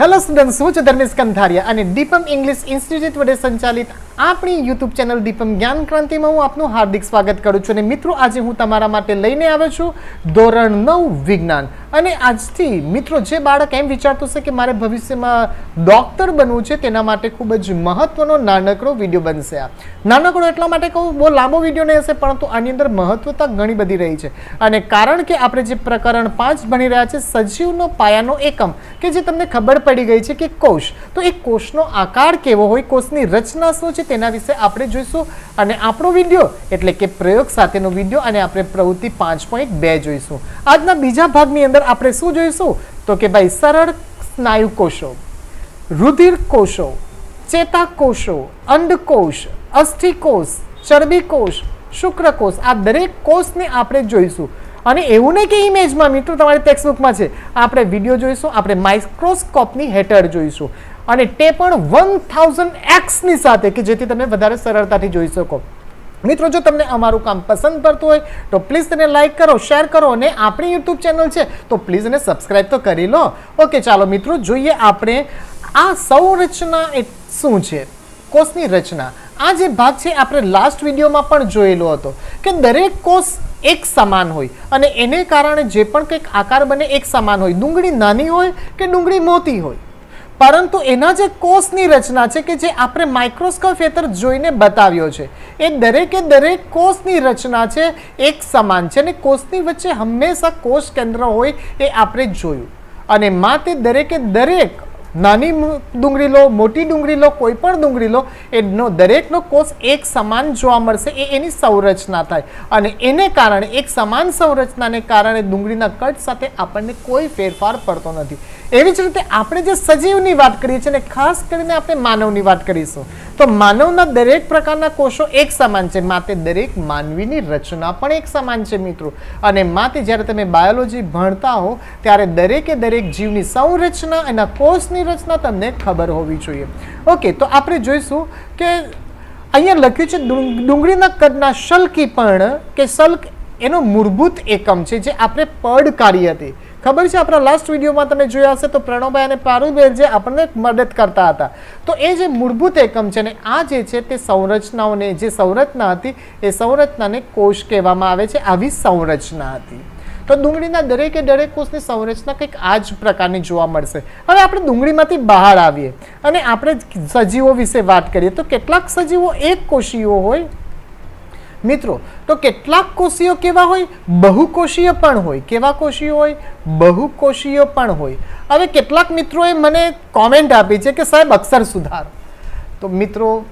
Hello students હું છું ધર્મેશ કંધારિયા અને દીપમ ઇંગ્લિશ ઇન્સ્ટિટ્યૂટ વડે સંચાલિત આપણી યુટ્યુબ ચેનલ દીપમ જ્ઞાન ક્રાંતિમાં હું આપનું હાર્દિક સ્વાગત કરું છું અને મિત્રો, આજે હું તમારા માટે લઈને આવ્યો છું ધોરણ નવ વિજ્ઞાન. અને આજથી મિત્રો, જે બાળક એમ વિચારતું છે કે મારે ભવિષ્યમાં ડોક્ટર બનવું છે, તેના માટે ખૂબ જ મહત્વનો નાનકડો વીડિયો બનશે આ. નાનકડો એટલા માટે કહું, બહુ લાંબો વીડિયો નહીં હશે, પરંતુ આની અંદર મહત્વતા ઘણી બધી રહી છે. અને કારણ કે આપણે જે પ્રકરણ પાંચ ભણી રહ્યા છે, સજીવનો પાયાનો એકમ, કે જે તમને ખબર પડી ગઈ છે કે કોષ. તો એ કોષનો આકાર કેવો હોય, કોષની રચના શું છે તેના વિશે આપણે જોઈશું. અને આપણો વીડિયો એટલે કે પ્રયોગ સાથેનો વીડિયો અને આપણે પ્રવૃત્તિ પાંચ પોઈન્ટ બે જોઈશું. આજના બીજા ભાગની અંદર આપણે શું જોઈશું? તો કે ભાઈ સરળ સ્નાયુ કોષો રુધિર કોષો ચેતાકોષો અંડકોષ અસ્થિકોષ ચરબીકોષ શુક્રકોષ આ દરેક કોષને આપણે જોઈશું. અને એવું નહીં કે ઇમેજમાં મિત્રો, તમારી ટેક્સ્ટબુકમાં છે. આપણે વીડિયો જોઈશું, આપણે માઇક્રોસ્કોપની હેઠળ જોઈશું. અને તે પણ વન થાઉઝન્ડ એક્સની સાથે કે જેથી તમે વધારે સરળતાથી જોઈ શકો. મિત્રો, જો તમને અમારું કામ પસંદ પડતું હોય, તો પ્લીઝ તેને લાઇક કરો શેર કરો અને આપણી યુટ્યુબ ચેનલ છે, તો પ્લીઝ એને સબસ્ક્રાઈબ તો કરી લો. ઓકે ચાલો મિત્રો, જોઈએ આપણે આ સંરચના શું છે, કોષની રચના. આ જે ભાગ છે, આપણે લાસ્ટ વિડીયોમાં પણ જોયેલો હતો કે દરેક કોષ એક સમાન હોય અને એને કારણે જે પણ કંઈક આકાર બને એક સમાન હોય. ડુંગળી નાની હોય કે ડુંગળી મોટી હોય? પરંતુ એના જે કોષની રચના છે કે જે આપણે માઇક્રોસ્કોપ હેતર જોઈને બતાવ્યો છે, એ દરેકે દરેક કોષની રચના છે એક સમાન છે અને કોષની વચ્ચે હંમેશા કોષ કેન્દ્ર હોય એ આપણે જોયું. અને માં તે દરેકે દરેક નાની ડુંગળી લો, મોટી ડુંગળી લો, કોઈ પણ ડુંગળી લો, એનો દરેકનો કોષ એક સમાન જોવા મળશે, એ એની સંરચના થાય. અને એને કારણે, એક સમાન સંરચનાને કારણે ડુંગળીના કટ સાથે આપણને કોઈ ફેરફાર પડતો નથી. એવી જ રીતે આપણે જે સજીવની વાત કરીએ છીએ ને, ખાસ કરીને આપણે માનવની વાત કરીશું, તો માનવના દરેક પ્રકારના કોષો એક સમાન છે. માતે દરેક માનવીની રચના પણ એક સમાન છે, મિત્રો. અને માતે જ્યારે તમે બાયોલોજી ભણતા હો, ત્યારે દરેકે દરેક જીવની સંરચના એના કોષની રચના તમને ખબર હોવી જોઈએ. ઓકે તો આપણે જોઈશું કે અહીંયા લખ્યું છે ડુંગળીના કદના શલ્કી પણ કે શલ્ક એનો મૂળભૂત એકમ છે, જે આપણે પડ કાઢી હતી. ખબર છે? આપણા લાસ્ટ વિડીયોમાં તમે જોયા હશે, તો પ્રણવભાઈ અને પારુલબેન જે આપણને મદદ કરતા હતા. તો એ જે મૂળભૂત એકમ છે ને, આ જે છે તે સંરચનાઓને, જે સંરચના હતી, એ સંરચનાને કોષ કહેવામાં આવે છે. આવી સંરચના હતી. તો ડુંગળીના દરેકે દરેક કોષની સંરચના કંઈક આ જ પ્રકારની જોવા મળશે. હવે આપણે ડુંગળીમાંથી બહાર આવીએ અને આપણે સજીવો વિશે વાત કરીએ. તો કેટલાક સજીવો એક કોષીઓ હોય. મિત્રો, તો કેટલાક કોષીઓ કેવા હોય? બહુકોષીય પણ હોય. કેવા કોષીઓ હોય? બહુકોષીય પણ હોય. હવે કેટલાક મિત્રોએ મને કોમેન્ટ આપી છે કે સાહેબ અક્ષર સુધારો. તો મિત્રો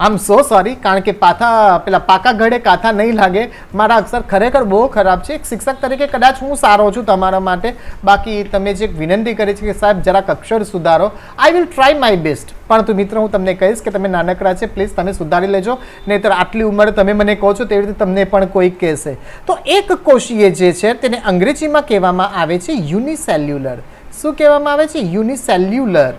આમ સો સોરી કારણ કે પાથા, પેલા પાકા ઘડે કાથા નહીં લાગે. મારા અક્ષર ખરેખર બહુ ખરાબ છે. એક શિક્ષક તરીકે કદાચ હું સારો છું તમારા માટે. બાકી તમે જે વિનંતી કરી છે કે સાહેબ જરાક અક્ષર સુધારો. I will try my best પરંતુ મિત્રો, હું તમને કહીશ કે તમે નાનકડા છે પ્લીઝ તમે સુધારી લેજો. નહીંતર આટલી ઉંમર તમે મને કહો છો તેવી રીતે તમને પણ કોઈ કહેશે. તો એક કોષીય જે છે, તેને અંગ્રેજીમાં કહેવામાં આવે છે યુનિસેલ્યુલર શું કહેવામાં આવે છે? યુનિસેલ્યુલર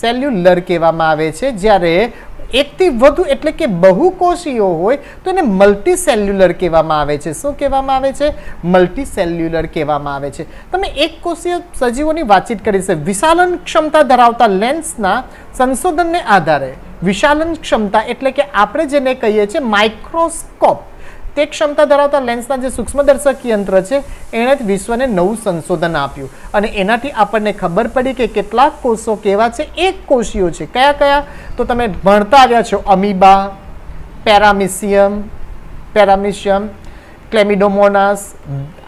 સેલ્યુલર કહેવામાં આવે છે. જ્યારે એકથી વધુ એટલે કે બહુકોષીય હોય તો એને મલ્ટીસેલ્યુલર કહેવામાં આવે છે. શું કહેવામાં આવે છે? મલ્ટીસેલ્યુલર કહેવામાં આવે છે. તમે એક કોષીય સજીવોની વાતચીત કરી છે. વિશાલન ક્ષમતા ધરાવતા લેન્સના સંશોધનને આધારે વિશાલન ક્ષમતા એટલે કે આપણે જેને કહીએ છીએ માઇક્રોસ્કોપ તે ક્ષમતા ધરાવતા લેન્સના જે સૂક્ષ્મદર્શક યંત્ર છે, એણે જ વિશ્વને નવું સંશોધન આપ્યું. અને એનાથી આપણને ખબર પડી કે કેટલાક કોષો કેવા છે. એક કોષીઓ છે. કયા કયા? તો તમે ભણતા આવ્યા છો. Amoeba, paramecium paramecium chlamydomonas.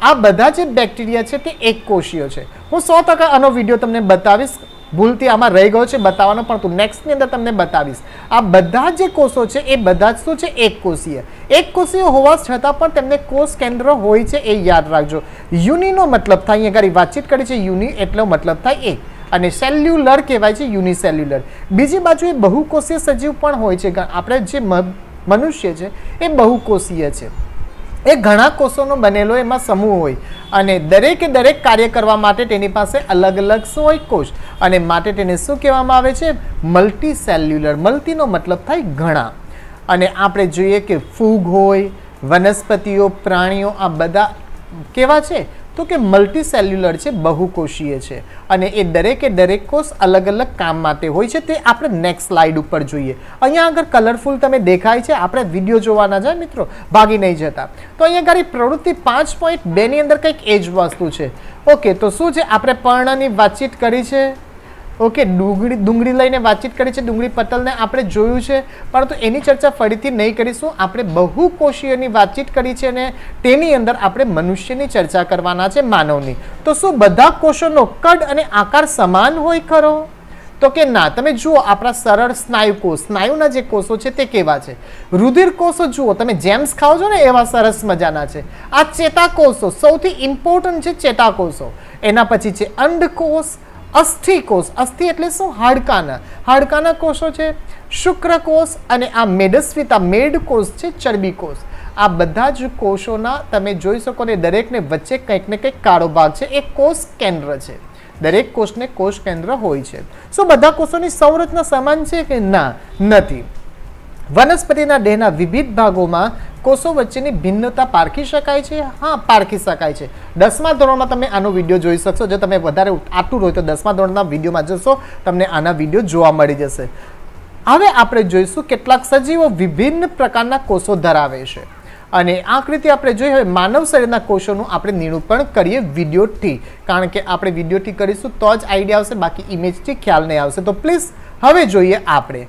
આ બધા જે બેક્ટેરિયા છે તે એક કોષીઓ છે. હું સો ટકા આનો વીડિયો તમને બતાવીશ. ભૂલથી આમાં રહી ગયો છે, બતાવવાનો પણ તું નેક્સ્ટની અંદર તમને બતાવીશ. આ બધા જે કોષો છે, એ બધા જ શું છે, એક કોષીય. એક કોષીય હોવા છતાં પણ તેમને કોષ કેન્દ્ર હોય છે એ યાદ રાખજો. યુનિનો મતલબ થાય, અહીંયા આગળ વાતચીત કરી છે યુનિ, એટલો મતલબ થાય એક અને સેલ્યુલર કહેવાય છે યુનિસેલ્યુલર બીજી બાજુ એ બહુકોષીય સજીવ પણ હોય છે આપણે જે મનુષ્ય છે, એ બહુકોષીય છે. એ ઘણા કોષોનો બનેલો એમાં સમૂહ હોય. અને દરેકે દરેક કાર્ય કરવા માટે તેની પાસે અલગ અલગ શું હોય કોષ. અને માટે તેને શું કહેવામાં આવે છે? મલ્ટી સેલ્યુલર મલ્ટીનો મતલબ થાય ઘણા. અને આપણે જોઈએ કે ફૂગ હોય, વનસ્પતિઓ, પ્રાણીઓ, આ બધા કેવા છે? તો કે મલ્ટી સેલ્યુલર છે, બહુકોષીય છે. અને એ દરેકે દરેક કોષ અલગ અલગ કામ માટે હોય છે, તે આપણે નેક્સ્ટ સ્લાઇડ ઉપર જોઈએ. અહીંયા આગળ કલરફુલ તમે દેખાય છે, આપણે વીડિયો જોવાના છે, મિત્રો. ભાગી નહીં જતા. તો અહીંયા આગળ પ્રવૃત્તિ પાંચ પોઈન્ટ બેની અંદર કંઈક એ જ વસ્તુ છે. ઓકે તો શું છે? આપણે પર્ણની વાતચીત કરી છે? ઓકે, ડુંગળી ડુંગળી લઈને વાતચીત કરી છે, ડુંગળી પટલને આપણે જોયું છે, પરંતુ એની ચર્ચા ફરીથી નહીં કરીશું. આપણે બહુકોષીયની વાતચીત કરી છે અને તેની અંદર આપણે મનુષ્યની ચર્ચા કરવાના છે, માનવની. તો શું બધા કોષોનો કદ અને આકાર સમાન હોય ખરો? તો કે ના, તમે જુઓ, આપણા સરળ સ્નાયુ કોષ, સ્નાયુના જે કોષો છે તે કેવા છે? રુધિર કોષો જુઓ, તમે જેમ્સ ખાઓ છો ને, એવા સરસ મજાના છે. આ ચેતાકોષો સૌથી ઇમ્પોર્ટન્ટ છે ચેતાકોષો. એના પછી છે અંડકોષ અસ્થિ કોષ અસ્થિ એટલે શું? હાડકાના. હાડકાના કોષો છે શુક્રકોષ અને આ મેડસ્વિતા મેડ કોષ છે ચરબી કોષ આ બધા જ કોષોના તમે જોઈ શકો ને દરેકને વચ્ચે કંઈક ને કંઈક કાળો ભાગ છે. એ કોષ કેન્દ્ર છે. દરેક કોષને કોષ કેન્દ્ર હોય છે. શું બધા કોષોની સંરચના સમાન છે કે ના? નથી. વનસ્પતિના દેહના વિવિધ ભાગોમાં કોષો વચ્ચેની ભિન્નતા પારખી શકાય છે? હા, પારખી શકાય છે. દસમા ધોરણમાં તમે આનો વીડિયો જોઈ શકશો. જો તમે વધારે આતુર હોય તો દસમા ધોરણના વિડીયોમાં જશો, તમને આના વીડિયો જોવા મળી જશે. હવે આપણે જોઈશું કેટલાક સજીવો વિભિન્ન પ્રકારના કોષો ધરાવે છે. અને આકૃતિ આપણે જોઈએ, હવે માનવ શરીરના કોષોનું આપણે નિરૂપણ કરીએ વિડીયોથી. કારણ કે આપણે વિડીયોથી કરીશું તો જ આઈડિયા આવશે, બાકી ઇમેજથી ખ્યાલ નહીં આવશે. તો પ્લીઝ, હવે જોઈએ આપણે.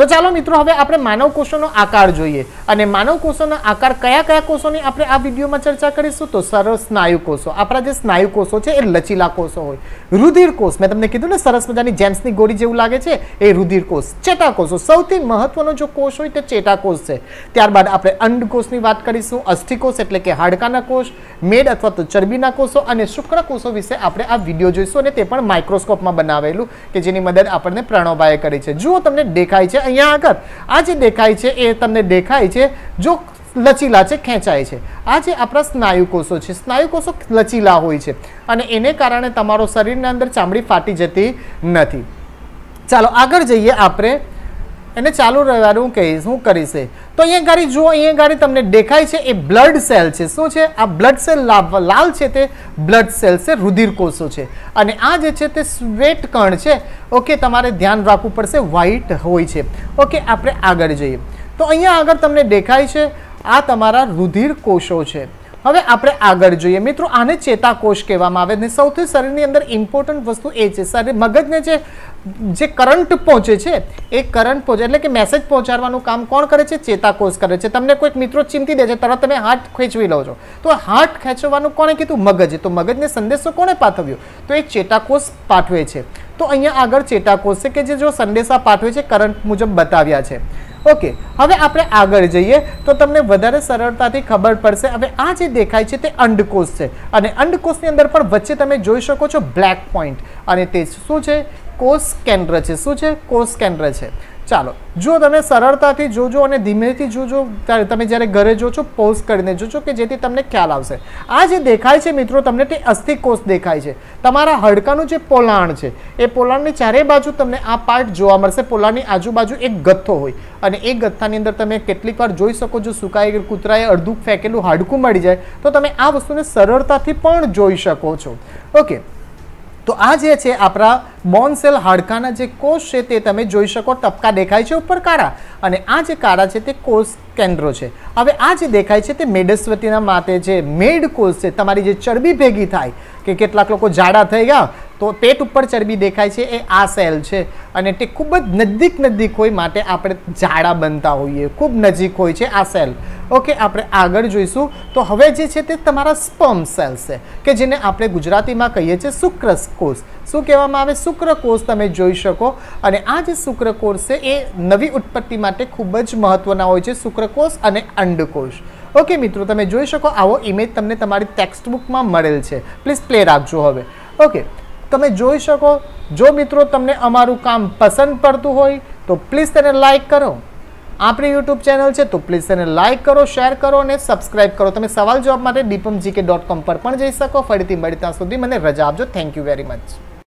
તો ચાલો મિત્રો, હવે આપણે માનવ કોષોનો આકાર જોઈએ. અને માનવ કોષોના આકાર કયા કયા કોષોની આપણે આ વિડીયોમાં ચર્ચા કરીશું? તો સરળ સ્નાયુ કોષો. આપણા જે સ્નાયુ કોષો છે, એ લચીલા કોષો હોય. રુધિર કોષ, મેં તમને કીધું ને, સરસ મજાની જેમ્સની ગોળી જેવું લાગે છે, એ રુધિર કોષ. ચેતાકોષો સૌથી મહત્વનો જો કોષ હોય તે ચેતાકોષ છે. ત્યારબાદ આપણે અંડકોષની વાત કરીશું, અસ્થિકોષ એટલે કે હાડકાના કોષ મેડ અથવા તો ચરબીના કોષો અને શુક્રકોષો વિશે આપણે આ વીડિયો જોઈશું અને તે પણ માઇક્રોસ્કોપમાં બનાવેલું કે જેની મદદ આપણને પ્રણવભાઈએ કરી છે. જુઓ તમને દેખાય છે અહીંયા આગળ. આ જે દેખાય છે, એ તમને દેખાય છે, જો લચીલા છે, ખેંચાય છે. આ જે આપણા સ્નાયુ કોષો છે, સ્નાયુ કોષો લચીલા હોય છે અને એને કારણે તમારો શરીરની અંદર ચામડી ફાટી જતી નથી. ચાલો આગળ જઈએ આપણે એને ચાલુ રહેવાનું હું કહીશ. હું કરીશ તો અહીંયા ગાડી જુઓ, અહીંયા ગાડી તમને દેખાય છે, એ બ્લડ સેલ છે. શું છે? આ બ્લડ સેલ લાલ છે તે બ્લડ સેલ છે રુધિર કોષો છે. અને આ જે છે તે સ્વેટ કણ છે. ઓકે, તમારે ધ્યાન રાખવું પડશે વ્હાઈટ હોય છે. ઓકે, આપણે આગળ જઈએ. તો અહીંયા આગળ તમને દેખાય છે, આ તમારા રુધિર કોષો છે. હવે આપણે આગળ જોઈએ. મિત્રો, આને ચેતાકોષ કહેવામાં આવે ને સૌથી શરીરની અંદર ઇમ્પોર્ટન્ટ વસ્તુ એ છે. શરીર, મગજને જે જે કરંટ પહોંચે છે, એ કરંટ પહોંચે. એટલે કે મેસેજ પહોંચાડવાનું કામ કોણ કરે છે? ચેતાકોષ કરે છે. તમને કોઈક મિત્રો ચિંતી દે છે, તરત તમે હાથ ખેંચવી લો છો. તો હાથ ખેંચવાનું કોણે કીધું? મગજ. તો મગજને સંદેશો કોણે પાઠવ્યો? તો એ ચેતાકોષ પાઠવે છે. તો અહીંયા આગળ ચેતાકોષ છે કે જે જો સંદેશા પાઠવે છે કરંટ મુજબ બતાવ્યા છે. ઓકે, હવે આપણે આગળ જઈએ. તો તમને વધારે સરળતાથી ખબર પડશે, હવે આ જે દેખાય છે તે અંડકોષ છે. અને અંડકોષની અંદર પણ વચ્ચે તમે જોઈ શકો છો બ્લેક પોઈન્ટ. અને તે શું છે? કોષ કેન્દ્ર છે. શું છે? કોષ કેન્દ્ર છે. ચાલો, જો તમે સરળતાથી જોજો અને ધીમેથી જોજો તમે જ્યારે ઘરે જોજો પોઝ કરીને જોજો કે જેથી તમને ખ્યાલ આવશે. આ જે દેખાય છે મિત્રો, તમને તે અસ્થિકોષ દેખાય છે. તમારા હડકાનું જે પોલાણ છે, એ પોલાણની ચારે બાજુ તમને આ પાર્ટ જોવા મળશે. પોલાણની આજુબાજુ એક ગથ્થો હોય. અને એ ગથ્થાની અંદર તમે કેટલીક વાર જોઈ શકો છો, સુકાઈ કૂતરાએ અડધું ફેંકેલું હાડકું મળી જાય. તો તમે આ વસ્તુને સરળતાથી પણ જોઈ શકો છો. ઓકે. તો આ જે છે, આપણા બોનસેલ હાડકાના જે કોષ છે, તે તમે જોઈ શકો, ટપકા દેખાય છે ઉપર કાળા. અને આ જે કાળા છે, તે કોષ કેન્દ્રો છે. હવે આ જે દેખાય છે, તે મેડસ્વતીના માતે જે મેડ કોષ છે, તમારી જે ચરબી ભેગી થાય, કે કેટલાક લોકો જાડા થઈ ગયા તો પેટ ઉપર ચરબી દેખાય છે, એ આ સેલ છે. અને તે ખૂબ જ નજીક નજીક હોય માટે આપણે જાડા બનતા હોઈએ. ખૂબ નજીક હોય છે આ સેલ. ઓકે, આપણે આગળ જોઈશું. તો હવે જે છે તે તમારા સ્પર્મ સેલ્સ છે, કે જેને આપણે ગુજરાતીમાં કહીએ છીએ શુક્રકોષ શું કહેવામાં આવે? શુક્રકોષ તમે જોઈ શકો. અને આ જે શુક્રકોષ છે, એ નવી ઉત્પત્તિ માટે ખૂબ જ મહત્ત્વના હોય છે શુક્રકોષ અને અંડકોષ. ઓકે, મિત્રો, તમે જોઈ શકો, આવો ઇમેજ તમને તમારી ટેક્સ્ટ બુકમાં મળેલ છે. પ્લીઝ પ્લે રાખજો હવે. ઓકે તમે જોઈ શકો. જો મિત્રો તમને અમારું કામ પસંદ પડતું હોય, તો પ્લીઝ તેને લાઇક કરો. આપણી યુટ્યુબ ચેનલ છે, તો પ્લીઝ તેને લાઇક કરો શેર કરો અને સબસ્ક્રાઇબ કરો. તમે સવાલ જવાબ માટે ડીપમ જીકે ડોટ કોમ પર પણ જઈ શકો. ફરીથી મળી ત્યાં સુધી. મને રજા આપજો. Thank you very much